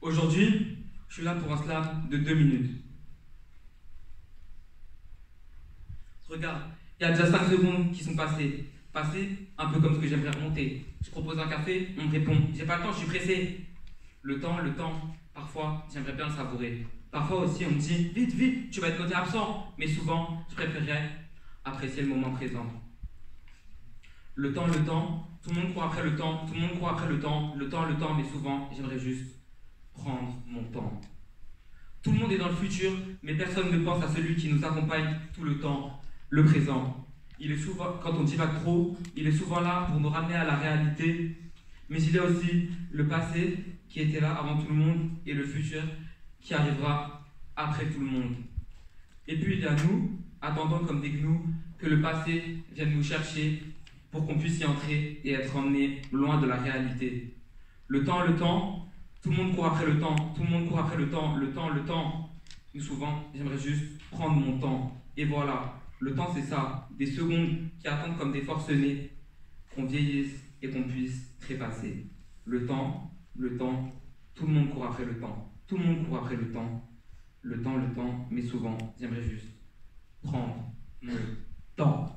Aujourd'hui, je suis là pour un slam de deux minutes. Regarde, il y a déjà 5 secondes qui sont passées. Passées, un peu comme ce que j'aimerais remonter. Je propose un café, on me répond J'ai pas le temps, je suis pressé. Le temps, le temps, parfois, j'aimerais bien le savourer. Parfois aussi, on me dit Vite, vite, tu vas être noté absent. Mais souvent, je préférerais apprécier le moment présent. Le temps, le temps, tout le monde court après le temps, tout le monde court après le temps, le temps, le temps, mais souvent, j'aimerais juste prendre mon temps. Tout le monde est dans le futur, mais personne ne pense à celui qui nous accompagne tout le temps, le présent. Il est souvent, quand on divague trop, il est souvent là pour nous ramener à la réalité, mais il y a aussi le passé qui était là avant tout le monde et le futur qui arrivera après tout le monde. Et puis il y a nous, attendant comme des gnous que le passé vienne nous chercher pour qu'on puisse y entrer et être emmené loin de la réalité. Le temps, le temps, tout le monde court après le temps, tout le monde court après le temps, le temps, le temps. Mais souvent, j'aimerais juste prendre mon temps. Et voilà, le temps c'est ça, des secondes qui attendent comme des forcenés, qu'on vieillisse et qu'on puisse trépasser. Le temps, le temps, tout le monde court après le temps. Tout le monde court après le temps. Le temps, le temps, mais souvent, j'aimerais juste prendre mon temps.